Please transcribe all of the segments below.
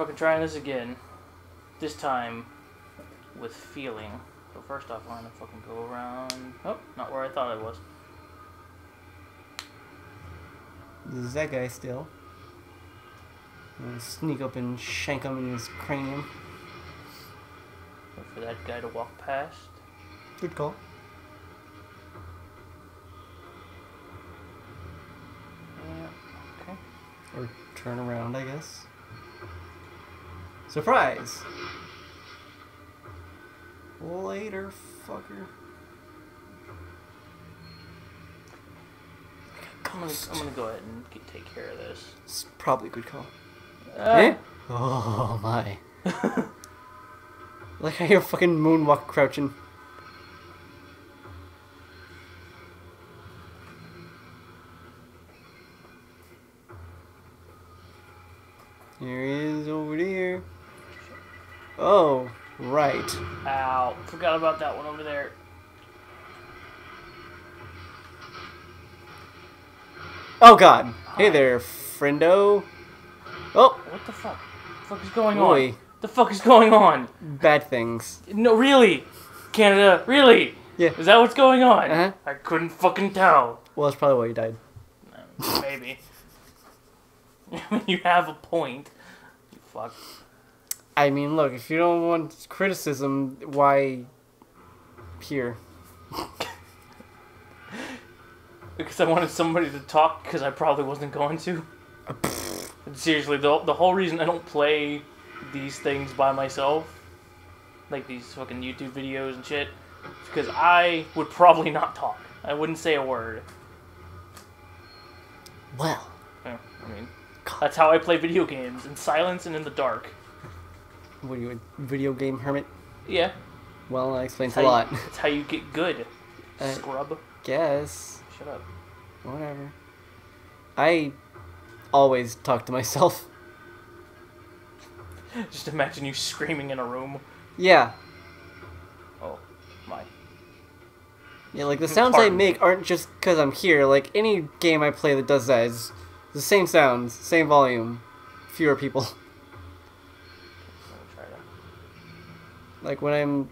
Fucking trying this again. This time with feeling. So first off, I'm gonna fucking go around. Oh, not where I thought I was. This is that guy still. I'm gonna sneak up and shank him in his cranium. Wait for that guy to walk past. Good call. Yeah, okay. Or turn around, I guess. Surprise! Later, fucker. I'm gonna, I'm gonna go ahead and get, take care of this. It's probably a good call. Ah. Eh? Oh my. like how you're fucking moonwalk crouching. Here he is over there. Oh, right. Ow. Forgot about that one over there. Oh god. Hey there, friendo. Oh, What the fuck? The fuck is going Oi. on? The fuck is going on? bad things. No, really? Canada, really? Yeah. Is that what's going on? Uh-huh. I couldn't fucking tell. Well, that's probably why you died. Uh, Maybe. you have a point. You fuck. I mean, look, if you don't want criticism, why here? Because I wanted somebody to talk because I probably wasn't going to. Seriously, the, the whole reason I don't play these things by myself, like these fucking YouTube videos and shit, is because I would probably not talk. I wouldn't say a word. Well, Yeah, I mean, that's how I play video games in silence and in the dark. What are you, a video game hermit? Yeah, Well, that explains a lot. You, that's how you get good. Uh, Scrub. Guess. Shut up. Whatever. I always talk to myself. Just imagine you screaming in a room. Yeah. Oh my. Yeah, like the sounds I make aren't just because I'm here. Like any game I play that does that is the same sounds, same volume, fewer people. I'm gonna try to. Like when I'm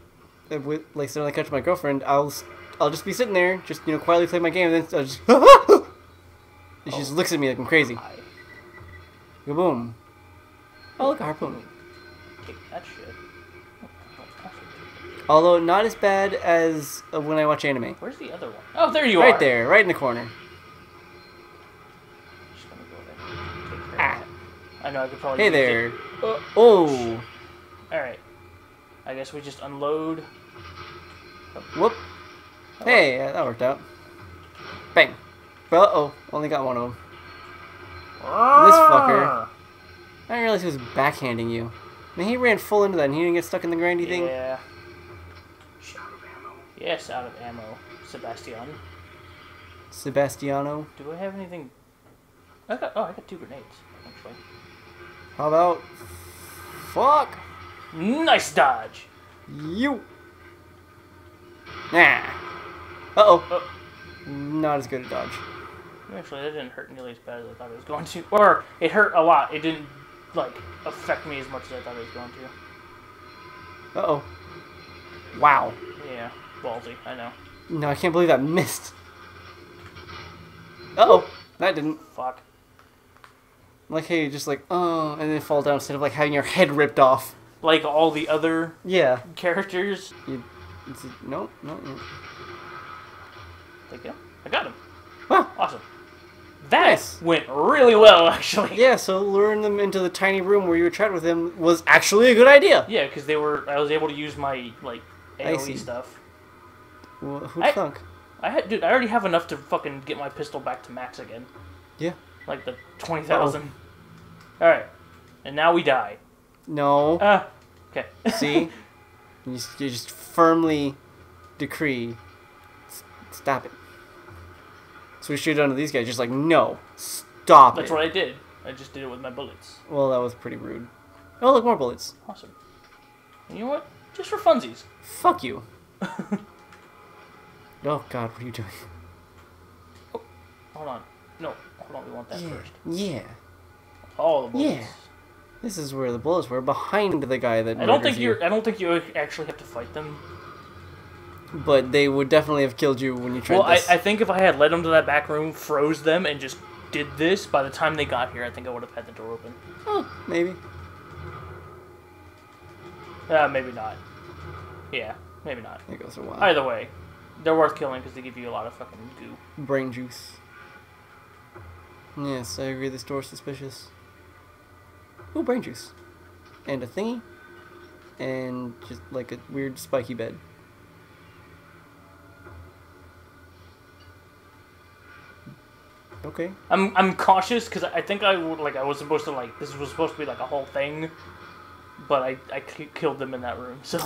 uh, with, like sitting on the couch with my girlfriend, I'll I'll just be sitting there, just you know, quietly play my game, and then I'll just. and she just looks at me like I'm crazy. I Boom. Oh look, a harpoon. that shit. Oh, Although not as bad as uh, when I watch anime. Where's the other one? Oh, there you are. Right there, right in the corner. Go there. Take care Ah. I know I could probably. Hey there. it. Oh. Oh. All right. I guess we just unload. Whoop. Hey, yeah, that worked out. Bang. Uh oh, only got one of them. This fucker. I didn't realize he was backhanding you. I mean, he ran full into that and he didn't get stuck in the grindy thing. Yeah. Of ammo. Yes, out of ammo, Sebastian. Sebastiano. Do I have anything? I got. Oh, I got two grenades. Actually. How about. Fuck! Nice dodge. You! Nah. Uh oh. Not as good a dodge. actually, that didn't hurt nearly as bad as I thought it was going to. Or it hurt a lot. It didn't like affect me as much as I thought it was going to. Uh oh. Wow. Yeah, ballsy. I know. No, I can't believe that missed. Uh oh. That didn't. Fuck. Like, hey, you just like, oh, and then fall down instead of like having your head ripped off. Like all the other Yeah. characters. You. It's, no, no. no. Take him. I got him. Wow. Awesome. That Nice. went really well, actually. Yeah, so luring them into the tiny room where you were chatting with him was actually a good idea. Yeah, because they were. I was able to use my like AOE stuff. Well, who'd I- thunk? I had, dude. I already have enough to fucking get my pistol back to max again. Yeah. Like the oh. twenty thousand. All right, and now we die. No. Ah, okay. See? You just, you just firmly decree. Stop it. So we should have done to these guys. Just like, no. Stop it. That's it. what I did. I just did it with my bullets. Well, that was pretty rude. Oh, look, more bullets. Awesome. And you know what? Just for funsies. Fuck you. oh, God, what are you doing? Oh, hold on. No, hold on. We want that Yeah. first. Yeah. All the bullets. Yeah. This is where the bullets were behind the guy that I don't think you. I don't think you actually have to fight them. But they would definitely have killed you when you tried Well, I. I think if I had led them to that back room, froze them, and just did this, by the time they got here, I think I would have had the door open. Oh, maybe. Uh, maybe not. Yeah, maybe not. It goes a while. Either way, they're worth killing because they give you a lot of fucking goo. Brain juice. Yes, I agree. This door's suspicious. Oh, brain juice. And a thingy. And just like a weird spiky bed. Okay. I'm I'm cautious because I think I like I was supposed to like this was supposed to be like a whole thing, but I I killed them in that room. So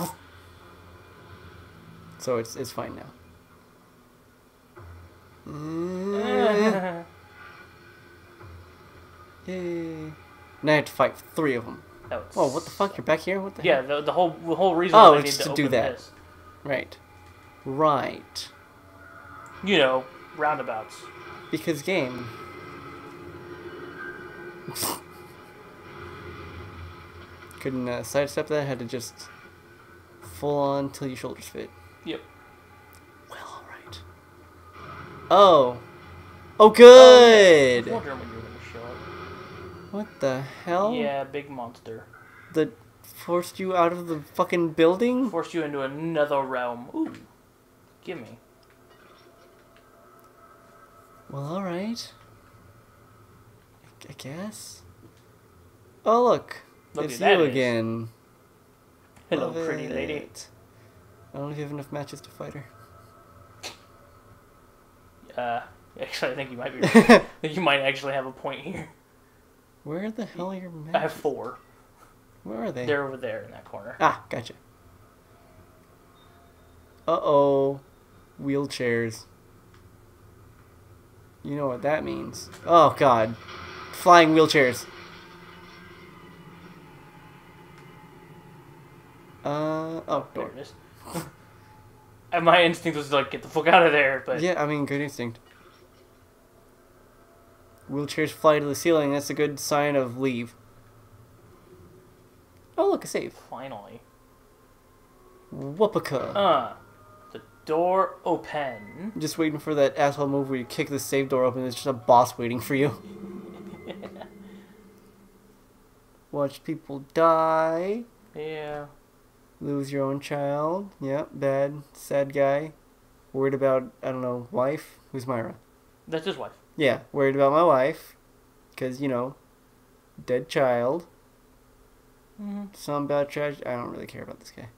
So it's it's fine now. Mm, Yay. Now I have to fight three of them. Oh, what the fuck? You're back here? What the Yeah, the, the whole the whole reason Oh, I it's need to, to do that. this. Right. Right. You know, roundabouts. Because game. Couldn't uh, sidestep that, had to just full on till your shoulders fit. Yep. Well, alright. Oh. Oh, good! I was wondering when you were gonna show up. What the hell? Yeah, big monster. That forced you out of the fucking building? Forced you into another realm. Ooh, gimme. Well, alright. I- I guess. Oh, look. Look it's you is. again. Hello, Love pretty lady. I don't know if you have enough matches to fight her. Uh, actually, I think you might be. Right. You might actually have a point here. Where the hell are your matches? I have four. Where are they? They're over there in that corner. Ah, gotcha. Uh oh. Wheelchairs. You know what that means. Oh god. Flying wheelchairs. Uh oh, There door. it is. and my instinct was like, get the fuck out of there, but Yeah, I mean, good instinct. Wheelchairs fly to the ceiling. That's a good sign of leave. Oh, look, a save. finally. Whoopaka. Uh, the door open. I'm just waiting for that asshole move where you kick the save door open. There's just a boss waiting for you. Watch people die. Yeah. Lose your own child. Yep, bad, sad guy. Worried about, I don't know, wife? Who's Myra? That's his wife. Yeah, worried about my wife. Because, you know, dead child. Mm-hmm. Some bad tragedy. I don't really care about this guy.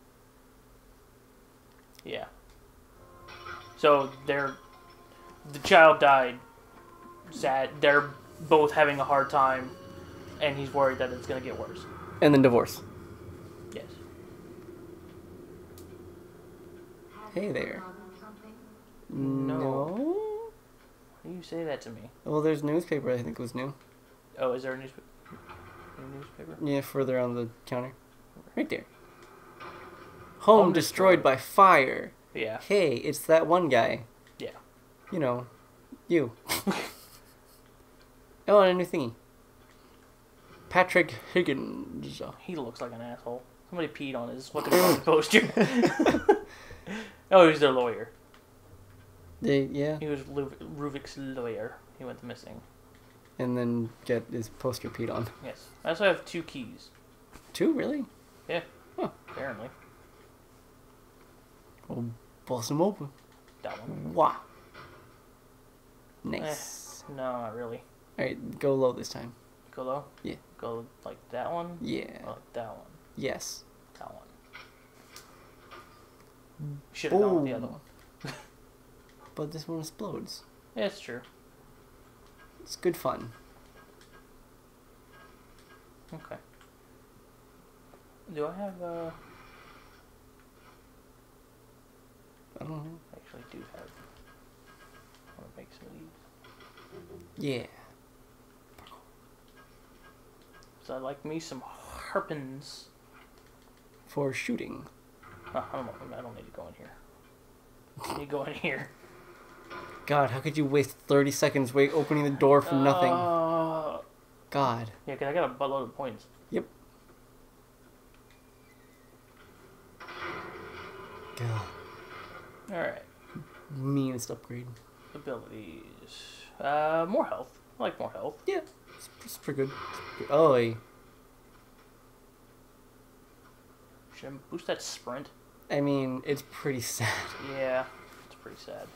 Yeah. So they're the child died. Sad. They're both having a hard time, and he's worried that it's gonna get worse. And then divorce. Yes. Hey there. No. No? You say that to me? Well, there's newspaper I think was new. Oh, is there a newspaper? A newspaper? Yeah, further on the counter. Right there. Home, Home destroyed destroyed. by fire. Yeah. Hey, it's that one guy. Yeah. You know, you. oh, and a new thingy. Patrick Higgins. He looks like an asshole. Somebody peed on his fucking poster. oh, he's their lawyer. They, yeah, He was Ruvik's lawyer. He went missing. and then get his poster peed on. Yes. I also have two keys. Two, really? Yeah. Apparently. Well, bust them open. That one. Wow. Nice. Eh, no, not really. Alright, go low this time. Go low? Yeah. Go like that one? Yeah. Like that one? Yes. That one. Should have gone with the other one. But this one explodes. Yeah, it's true. It's good fun. Okay. Do I have, uh... I don't know. I actually do have... I want to make some of these. Yeah. So I like me some harpoons. For shooting. Uh, I don't. I don't need to go in here. I need to go in here. God, how could you waste 30 seconds wait opening the door for nothing? Uh, God. Yeah, because I got a buttload of points. Yep. God. Alright. Meanest upgrade. Abilities. Uh, more health. I like more health. Yeah. It's, it's pretty good. It's pretty- Oh, hey. Should I boost that sprint? I mean, it's pretty sad. Yeah, it's pretty sad.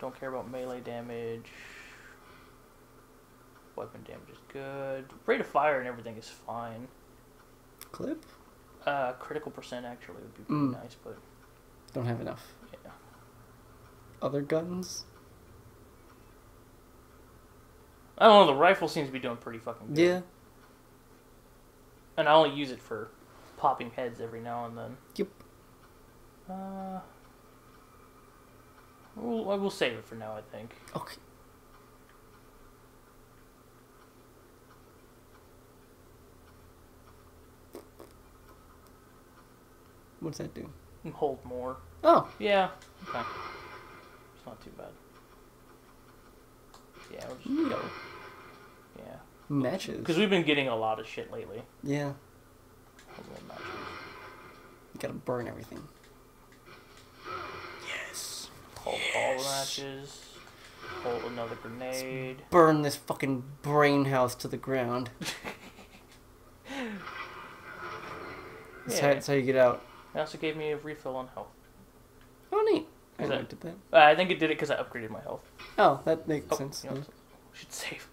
Don't care about melee damage. Weapon damage is good. Rate of fire and everything is fine. Clip? Uh, critical percent actually would be pretty Mm. nice, but Don't have enough. yeah. Other guns? I don't know. The rifle seems to be doing pretty fucking good. Yeah. And I only use it for popping heads every now and then. Yep. Uh, we'll, uh, I will save it for now. I think. Okay. What's that do? Hold more. Oh, Yeah. Okay. It's not too bad. Yeah. We'll just, yeah. Matches. Because we've been getting a lot of shit lately. Yeah. Gotta burn everything. Yes. Hold all the matches. Hold another grenade. Burn this fucking brain house to the ground. That's, how, that's how you get out. It also gave me a refill on health. Oh, neat. I that- did that. Uh, I think it did it because I upgraded my health. Oh, that makes Oh, sense. you know, we should save.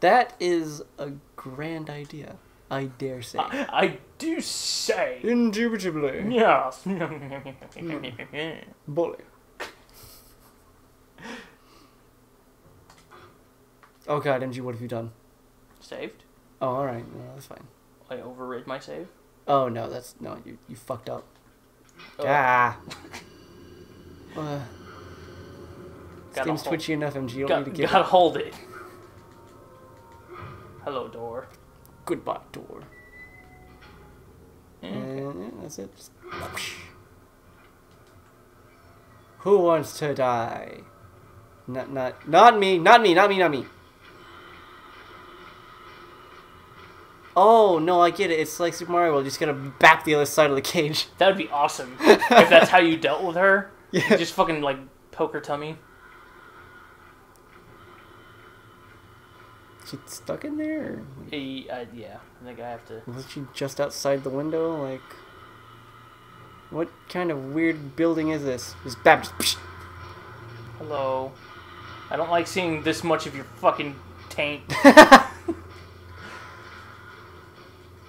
That is a grand idea. I dare say. I, I do say. Indubitably. Yes. Bully. Oh god, MG, what have you done? Saved. Oh, alright. No, that's fine. I overrid my save. Oh, no, that's... No, you, you fucked up. Oh, Ah! Uh, this game's twitchy enough, MG. You don't got, need to give gotta it. hold it. Hello, door. Goodbye, door. Yeah. And yeah, that's it. Just. Who wants to die? Not, not, not me, not me, not me, not me. Oh, no, I get it. It's like Super Mario World. You just gotta bap the other side of the cage. That would be awesome if that's how you dealt with her. Yeah. Just fucking like poke her tummy. She stuck in there? Or uh, yeah, I think I have to. was she just outside the window? Like, what kind of weird building is this? Just bap. Just Hello. I don't like seeing this much of your fucking taint.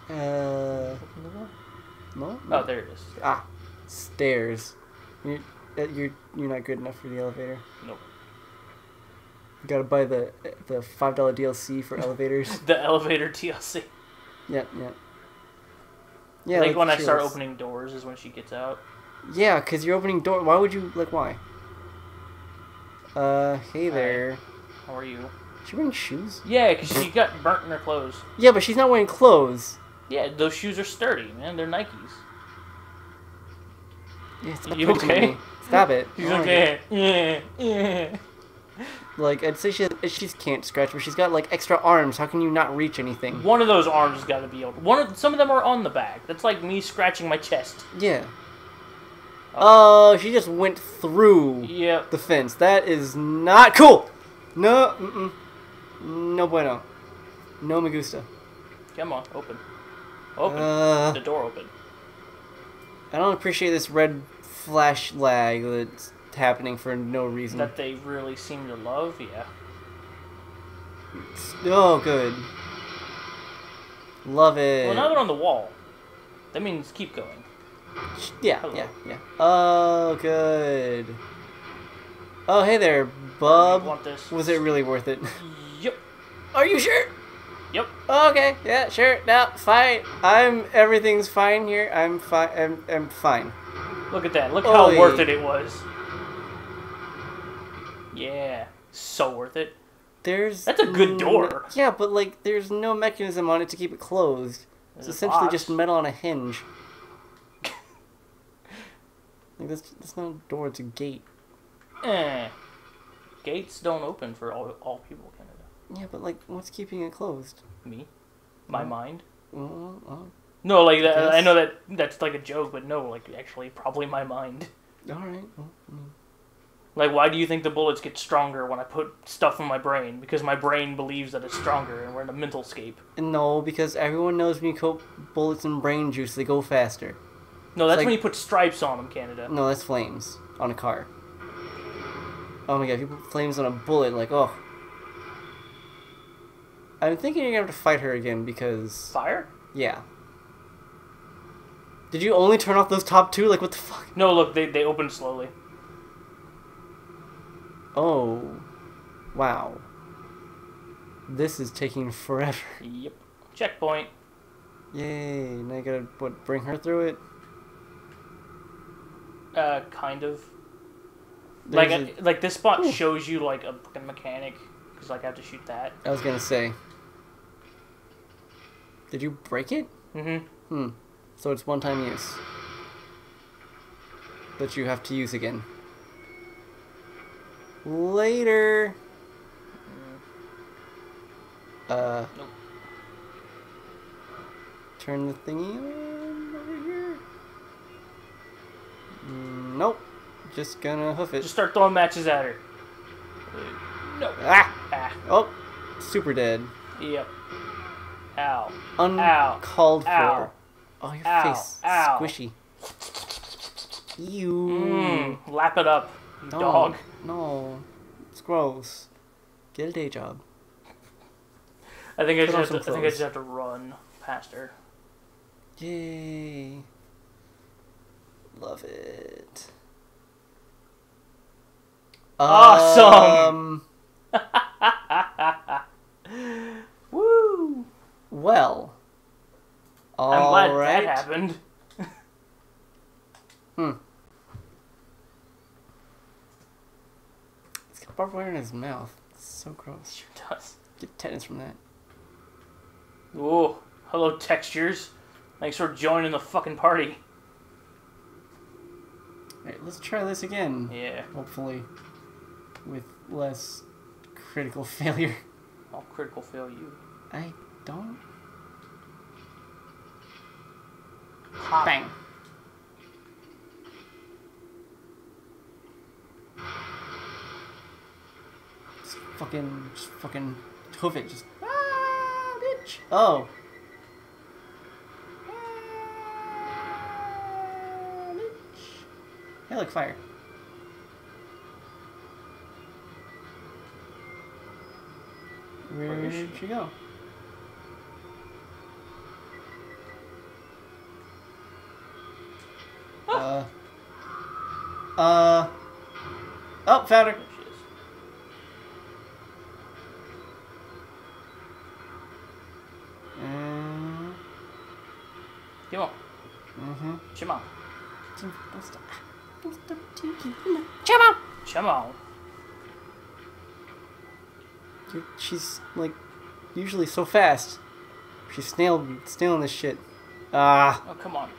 uh, no? Oh, there it is. Ah, stairs. You're, uh, you're you're not good enough for the elevator. Nope. You gotta buy the the five dollar DLC for elevators. The elevator TLC. yep, yep. Yeah, I think like when I start Shields. opening doors is when she gets out. Yeah, cause you're opening door. Why would you like? Why? Uh, hey there. How are you? She wearing shoes? Yeah, because she got burnt in her clothes. Yeah, but she's not wearing clothes. Yeah, those shoes are sturdy, man. They're Nikes. Yeah, stop You okay? me. Stop it. She's Oh, like, yeah, yeah. Like I'd say she she can't scratch, but she's got like extra arms. How can you not reach anything? One of those arms has got to be able. One of some of them are on the back. That's like me scratching my chest. Yeah. Oh. oh, she just went through Yep. the fence. That is not cool. No, mm-mm. no bueno. No me gusta. Come on, open. Open. Uh, the door open. I don't appreciate this red flash lag that's happening for no reason. That they really seem to love. Yeah. Oh, good. Love it. Well, now they're on the wall. That means keep going. Yeah, Hello. yeah, yeah. Oh, good. Oh, hey there, bub. want this? Was it really worth it? Yep. Are you sure? Yep. Okay, yeah, sure. No, fine. I'm. Everything's fine here. I'm fine. I'm, I'm fine. Look at that. Look how Oy. worth it it was. Yeah. So worth it. There's. That's a good door. Yeah, but like, there's no mechanism on it to keep it closed. It's There's a essentially box. just metal on a hinge. like that's that's not a door. It's a gate. Eh. Gates don't open for all, all people. Yeah, but like, what's keeping it closed? Me, my Oh. mind. Oh, No, like that, I Yes. know that that's like a joke, but no, like actually, probably my mind. all right. Mm. Like, why do you think the bullets get stronger when I put stuff in my brain? Because my brain believes that it's stronger, and we're in a mental scape. No, because everyone knows when you coat bullets in brain juice, they go faster. No, that's like- when you put stripes on them, Canada. No, that's flames on a car. Oh my god, if you put flames on a bullet, like, oh. I'm thinking you're gonna have to fight her again because. Fire? Yeah. Did you only turn off those top two? Like, what the fuck? No, look, they they open slowly. Oh. Wow. This is taking forever. Yep. Checkpoint. Yay, now I gotta, what, bring her through it? Uh, kind of. Like, There's uh, like this spot Ooh. shows you like a fucking mechanic, because like I have to shoot that. I was gonna say. Did you break it? Mm-hmm. Hmm. So it's one time use. That you have to use again. Later. Uh. Nope. Turn the thingy on over here. Nope. Just gonna hoof it. Just start throwing matches at her. Uh, No. ah! Super dead. Yep. Ow. Uncalled for. Ow. Oh, your Ow. face. Ow. Squishy. You. Mmm. Lap it up, No, dog. No. It's gross. Get a day job. I think I just have to, I think I just have to run past her. Yay. Love it. Awesome. Um, Woo! well. I'm glad Alright. that happened. Hmm. He's got barbed wire in his mouth. It's so gross. Sure does. Get tetanus from that. Ooh, hello textures. Thanks for joining the fucking party. Alright, let's try this again. Yeah, Hopefully, with less critical failure. I'll critical fail you. I don't. Pop. Bang. Just fucking, just fucking hoof it. Just ah, bitch. Oh. Ah, bitch. Hey, look, fire. Where Where is did she? she go? Uh. Uh. Oh, found her. There she is. Mm, Come on, mm-hmm. come on, Don't She's like usually so fast. She's snail snailing this shit. Ah. Oh, come on.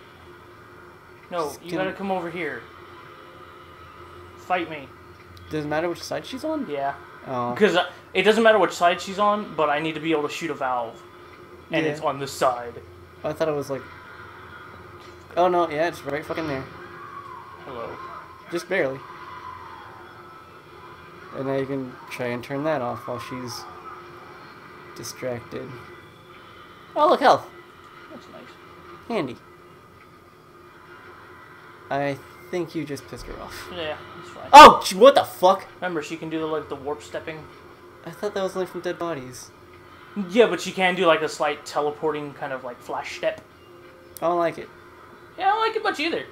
No, you gotta come over here. Fight me. Doesn't matter which side she's on. Yeah. Oh. Because uh, it doesn't matter which side she's on, but I need to be able to shoot a valve. And Yeah. it's on this side. I thought it was like. Oh no! Yeah, it's right fucking there. Hello. Just barely. And now you can try and turn that off while she's distracted. Oh, look, health. That's nice. Handy. I think you just pissed her off. Yeah, that's fine. Oh, what the fuck? Remember, she can do the, like the warp stepping. I thought that was only from dead bodies. Yeah, but she can do like a slight teleporting kind of like flash step. I don't like it. Yeah, I don't like it much either.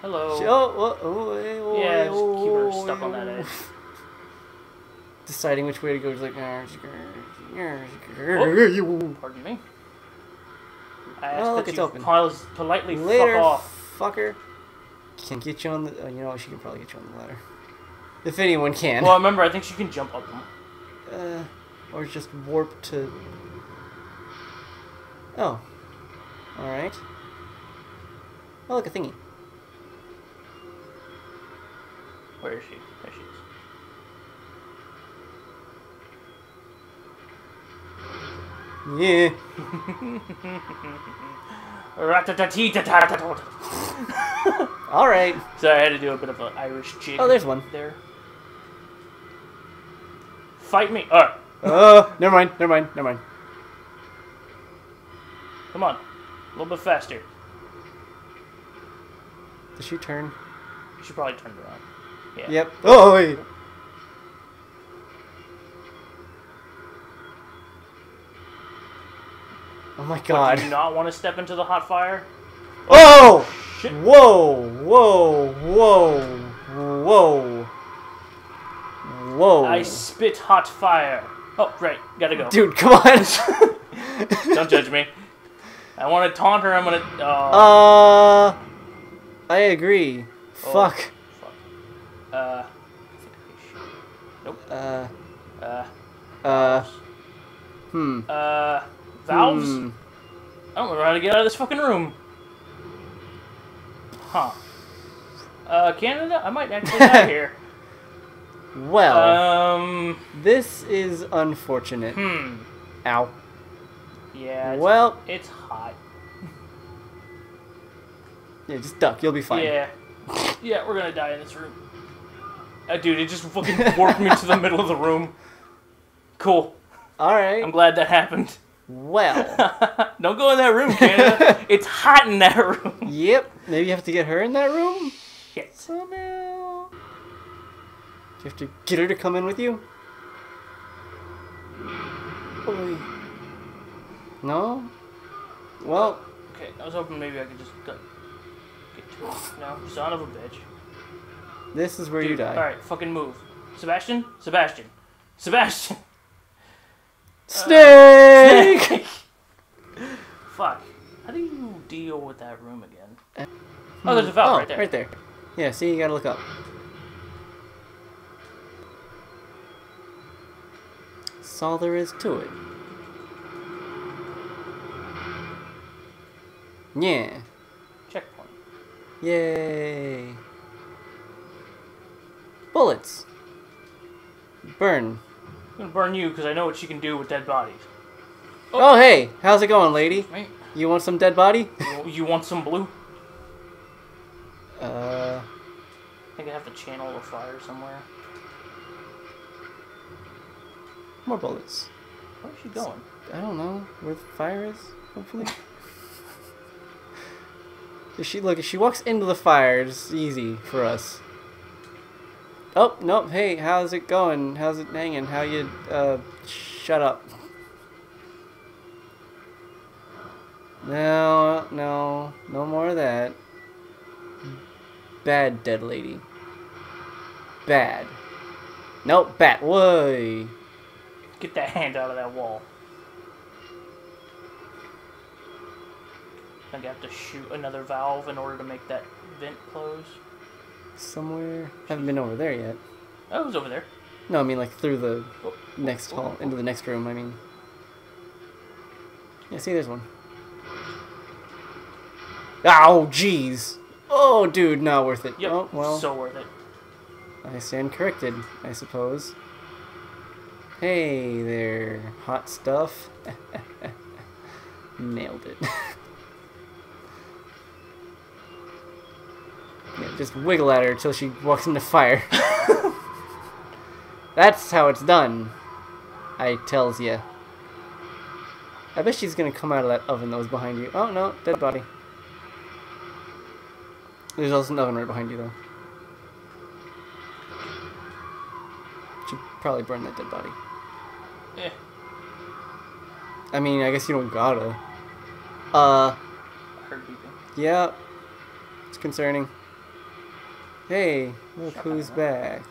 Hello. Sh- Oh, oh, oh, eh, oh, Yeah, eh, just keep her oh, stuck on that eh, edge. Deciding which way to go is like. "Grr, grr, grr, grr." Pardon me. I asked Oh, look, it's open. pol- politely Later, fuck off. fucker. Can get you on the. Oh, you know what? She can probably get you on the ladder. If anyone can. Well, remember, I think she can jump up them. Uh, or just warp to. Oh. Alright. Oh, look, a thingy. Where is she? There she is. Yeah. All right. So I had to do a bit of an Irish jig. Oh, there's one. there. Fight me! Alright, Uh, never mind. Never mind. Never mind. come on. A little bit faster. Did she turn? She probably turned around. Yeah. Yep. Oh wait. Oh my Do god. you not want to step into the hot fire? Oh! Shit. Whoa! Whoa! Whoa! Whoa! Whoa! I spit hot fire. Oh, right. Gotta go. Dude, come on. Don't judge me. I want to taunt her. I'm gonna. Uh, Uh, I agree. Oh. Fuck. fuck. Uh. I think I should- Nope. Uh, Uh. uh, hmm. Uh. Valves? Hmm. I don't know how to get out of this fucking room. Huh. Uh, Canada? I might actually die here. Well, Um. this is unfortunate. Hmm. Ow. Yeah. It's, Well, it's hot. yeah, just duck. You'll be fine. Yeah. Yeah, we're gonna die in this room. Uh, dude, it just fucking warped me to the middle of the room. Cool. All right. I'm glad that happened. Well. Don't go in that room, Canada. it's hot in that room. yep. Maybe you have to get her in that room Shit. somehow. Do you have to get her to come in with you? Oy. No. Well, Okay, I was hoping maybe I could just get to it. No, son of a bitch. this is where you die. Alright, fucking move. Sebastian? Sebastian. Sebastian! Snake. Fuck. How do you deal with that room again? Hmm. Oh, there's a valve oh, right there. Right there. Yeah. See, you gotta look up. That's all there is to it. Yeah. Checkpoint. Yay. Bullets. Burn. I'm gonna burn you because I know what she can do with dead bodies. Oh, hey, how's it going, lady? Right? You want some dead body? You, you want some blue? Uh, I think I have to channel the fire somewhere. more bullets. Where's she going? I don't know where the fire is. Hopefully. if she look, if she walks into the fire, it's easy for us. Oh nope. Hey, how's it going? How's it hanging? How you? Uh, shut up. No, no, no more of that. Bad dead lady. Bad. Nope, bat. Whoa. Get that hand out of that wall. I have to shoot another valve in order to make that vent close. Somewhere. Haven't been over there yet. Oh, it was over there. No, I mean like through the Oh, next oh, hall, oh. into the next room. I mean. Yeah, see, there's one. Ow, jeez. Oh, dude, not worth it. Yep. Oh, well, So worth it. I stand corrected, I suppose. Hey there, hot stuff. Nailed it. yeah, just wiggle at her until she walks into fire. That's how it's done. I tells ya. I bet she's gonna come out of that oven that was behind you. Oh no, dead body. There's also an oven right behind you though. Should probably burn that dead body. Eh. I mean, I guess you don't gotta. Uh, I heard beeping. yeah. It's concerning. Hey, look who's back.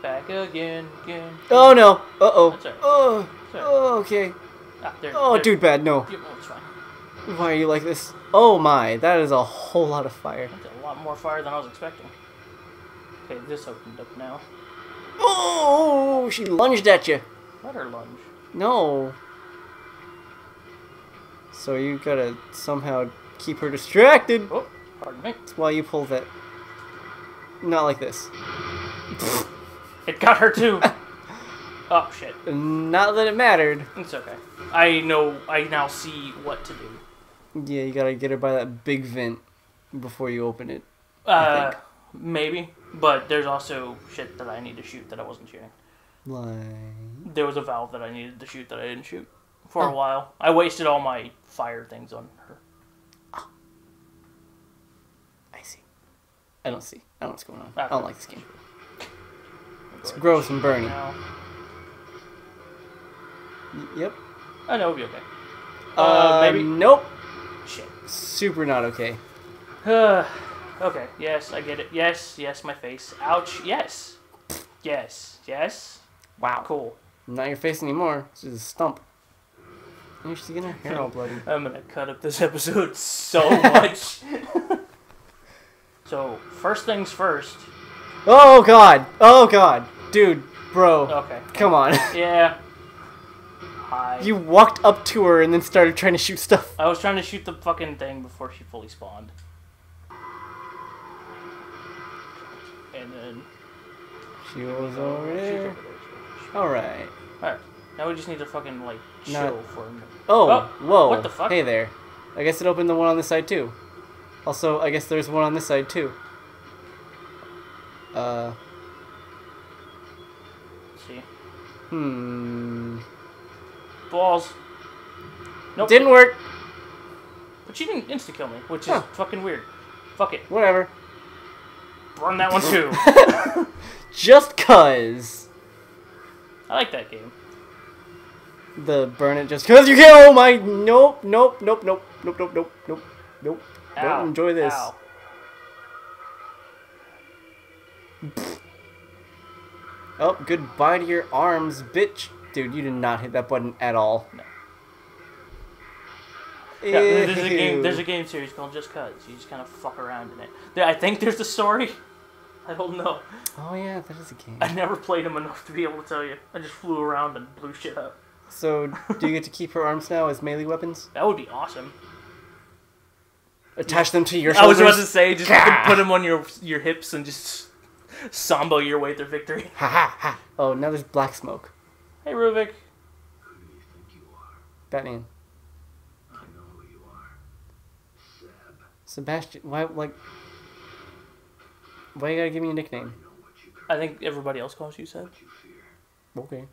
Back again, again. Oh no! Uh oh. That's alright. Oh. That's Oh, okay. Ah, there, Oh, there. dude, bad. No. Why are you like this? Oh my, that is a whole lot of fire. That's a lot more fire than I was expecting. Okay, this opened up now. Oh, she lunged at you. Let her lunge. No. So you gotta somehow keep her distracted. Oh, pardon me. That's why you pull that. Not like this. It got her too. oh shit. Not that it mattered. It's okay. I know. I now see what to do. Yeah, you gotta get her by that big vent before you open it. I Uh, think. maybe, but there's also shit that I need to shoot that I wasn't shooting. Like. There was a valve that I needed to shoot that I didn't shoot for a Oh. while. I wasted all my fire things on her. I see. I don't see. I don't know what's going on. I don't like this game. It's gross and burny. Now. Yep. I know it'll be okay. Uh, Uh, maybe. Nope. Shit. Super not okay. okay. Yes, I get it. Yes. Yes. My face. Ouch. Yes. Yes. Yes. Wow. Cool. Not your face anymore. It's just a stump. You're just getting her hair all bloody. I'm gonna cut up this episode so much. so first things first. Oh god! Oh god! Dude, bro. Okay. Come on. Yeah. Hi. you walked up to her and then started trying to shoot stuff. I was trying to shoot the fucking thing before she fully spawned. And then She was over there. Alright. Alright. Now we just need to fucking like Not- chill for a minute. Oh, Oh, whoa. what the fuck? Hey there. I guess it opened the one on this side too. Also, I guess there's one on this side too. Uh, Let's see. hmm. Balls. Nope. Didn't work. But she didn't insta kill me, which is fucking weird. Fuck it. Whatever. Burn that one too. Just cuz. I like that game. The burn it just cuz you can. Oh my. Nope, nope, nope, nope, nope, nope, nope, nope, nope. Ow. Don't enjoy this. Oh, goodbye to your arms, bitch. Dude, you did not hit that button at all. No. Yeah, there's a game. There's a game series called Just Cause. You just kind of fuck around in it. There- I think there's a story. I don't know. Oh yeah, that is a game. I never played them enough to be able to tell you. I just flew around and blew shit up. So, do you get to keep her arms now as melee weapons? That would be awesome. Attach them to your I was about to say, just fucking put them on your your hips and just samba your way through victory. Ha ha ha. Oh, now there's black smoke. Hey Ruvik. Who do you think you are? Batman. I know who you are. Seb. Sebastian. Why, like. Why you gotta give me a nickname? I know what you I think everybody else calls you Seb. Okay.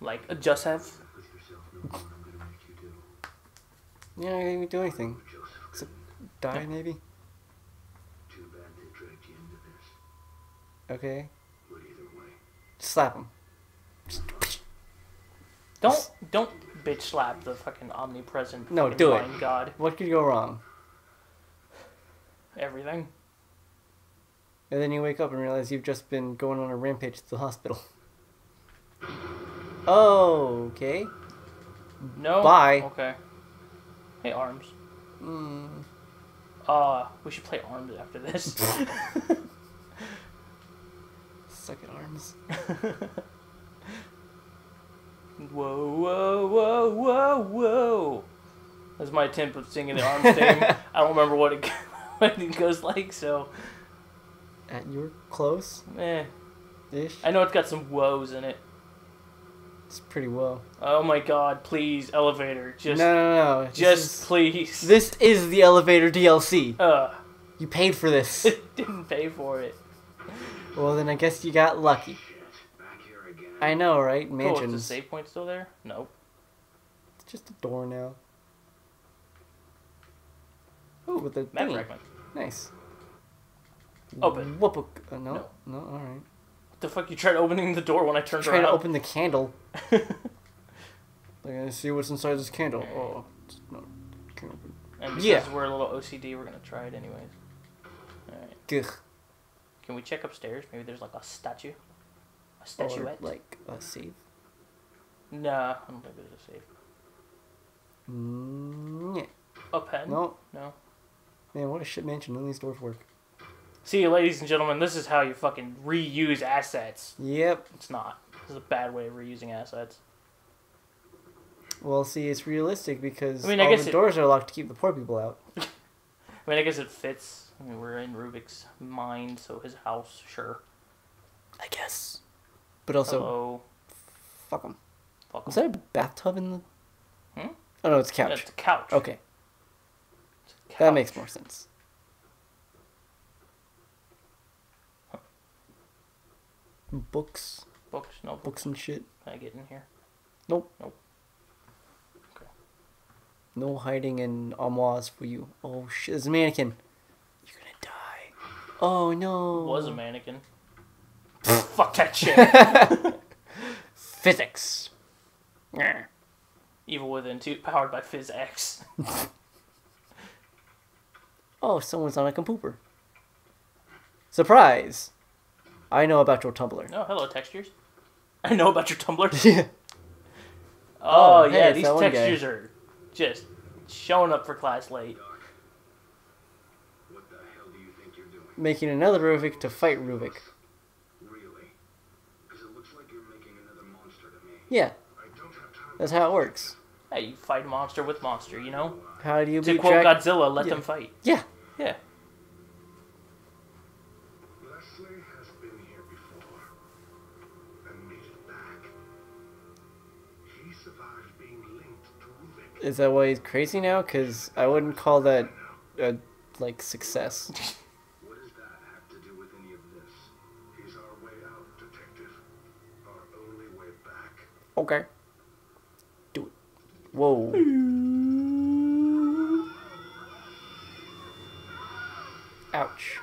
Like just have. With yourself no more, I'm gonna make you do. You're not gonna do anything. Or Joseph. Die, maybe? Too bad they dragged you into this. Okay. But either way, Slap him. Don't don't bitch slap the fucking omnipresent. No, fucking do it. blind God. What could go wrong? Everything. And then you wake up and realize you've just been going on a rampage to the hospital. Oh, okay. No. Bye. Okay. Hey arms. Mm. Uh, we should play arms after this. Suck at arms. whoa, whoa, whoa, whoa, whoa. That's my attempt of singing the arms thing. I don't remember what it what it goes like, so At your close eh. ish. I know it's got some woes in it. It's pretty well. Oh my god, please, elevator. Just no, no, no. Just is- please. This is the elevator DLC. uh You paid for this. didn't pay for it. well, then I guess you got lucky. Back here again. I know, right? Cool, is the save point still there? Nope. It's just a door now. Ooh, with the fragment. Nice. Open. Whoop. Uh, no, No. no, all right. The fuck? You tried opening the door when I turned around? Try to open the candle. Like, I see what's inside this candle. Oh, it's not, can't open. and because Yeah. we're a little OCD, we're gonna try it anyways. Alright. Can we check upstairs? Maybe there's like a statue? A Or statuette? like a save. Nah, I don't think there's a safe. Mm, yeah. A pen? No, No. man, what a shit mansion. None of these doors work. See, ladies and gentlemen, this is how you fucking reuse assets. Yep. It's not. This is a bad way of reusing assets. Well, see, it's realistic because I mean, I all the it- doors are locked to keep the poor people out. I mean, I guess it fits. I mean, we're in Ruvik's mind, so his house, sure. I guess. But also, Hello. fuck them. Fuck is that a bathtub in the Hmm? Oh no, it's couch. That's a couch. Okay, It's a that makes more sense. Books, books. No books. books and shit. Can I get in here? Nope. Nope. Okay. No hiding in armoires for you. Oh shit, there's a mannequin. You're gonna die. Oh no. Was a mannequin. Fuck that shit. Physics. Evil Within 2, powered by PhysX. Oh, someone's on a compooper. Surprise! I know about your Tumblr. Oh, hello, textures. I know about your Tumblr. Yeah. Oh, Oh, hey, yeah, these that one guy. textures are just showing up for class late. What the hell do you think you're doing? Making another Ruvik to fight Ruvik. Really? Because it looks like you're making another monster to me. Yeah, I don't have time. that's how it works. Hey, you fight monster with monster, you know? How do you To beat quote Drac- Godzilla, let Yeah. them fight. Yeah. Yeah. Is that why he's crazy now? Because I wouldn't call that a, like, success. What does that have to do with any of this? He's our way out, detective. Our only way back. Okay. Do it. Whoa. Ouch.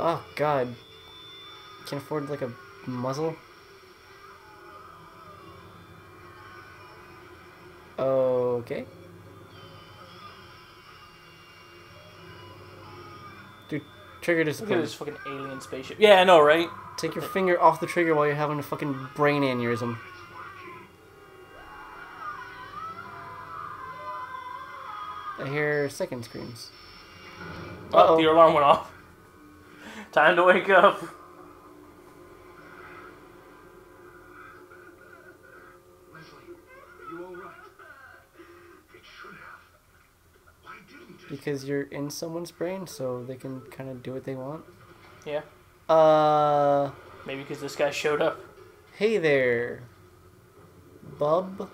Oh, God. Can't afford, like, a muzzle? Okay. Dude, trigger discipline Look at this fucking alien spaceship. Yeah, I know, right? Take your finger off the trigger while you're having a fucking brain aneurysm. I hear second screams. Oh, Uh-oh. the alarm went off. Time to wake up. Because you're in someone's brain, so they can kind of do what they want. Yeah. Uh, Maybe because this guy showed up. hey there, bub.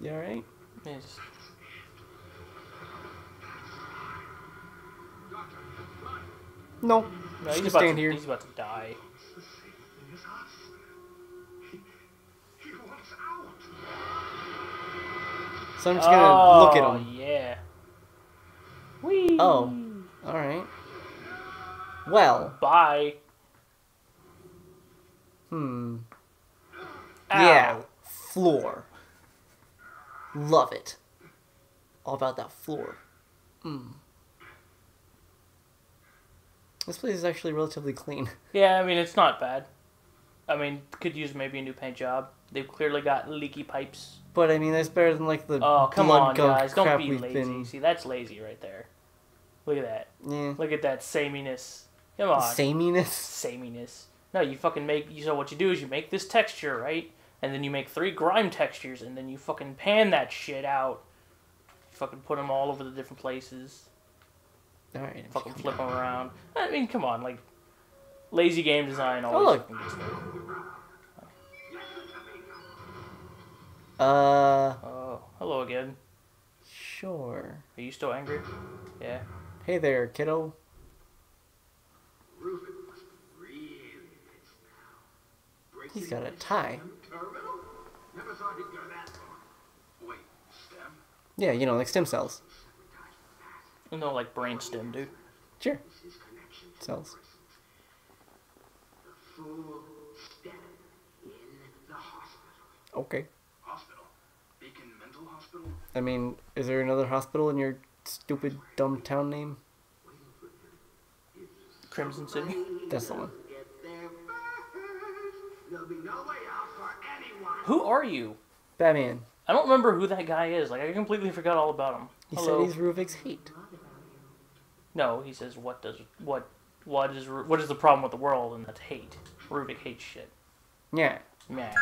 You alright? Yeah, just- No. No, he's about, to, here. he's about to die. The same thing as us. He, he wants out. So I'm just gonna look at Oh, him. Yeah. Whee! Oh. Alright. Well, Bye. hmm. Ow. Yeah. Floor. Love it. All about that floor. Mm. This place is actually relatively clean. Yeah, I mean, it's not bad. I mean, could use maybe a new paint job. They've clearly got leaky pipes. But I mean, that's better than like the Oh, come blood on, gunk guys. Don't be lazy. been. See, that's lazy right there. Look at that. Yeah. Look at that sameness. Come on. Sameness. Sameness. No, you fucking make. You so what you do is you make this texture, right? And then you make three grime textures, and then you fucking pan that shit out. Fucking put them all over the different places. All right. Fucking flip them around. I mean, come on, like lazy game design always. Oh, look. fucking gets there. Uh, Oh, hello again. sure. Are you still angry? Yeah. Hey there, kiddo. Ruvik must be really pissed now. Breaking He's got a tie. Terminal? Never thought he'd go that far. Wait, STEM? Yeah, you know, like stem cells. No, like brain stem, dude. Sure. His connection to Cells. the full STEM in the hospital. Okay. Hospital? Beacon Mental Hospital? I mean, is there another hospital in your stupid, dumb town name? Krimson City. That's the one. Get there first. There'll be no way out for anyone. Who are you? Batman. I don't remember who that guy is. Like I completely forgot all about him. He Hello. said he's Ruvik's hate. No, he says what does what what is what is the problem with the world and that's hate. Ruvik hates shit. Yeah. Meh.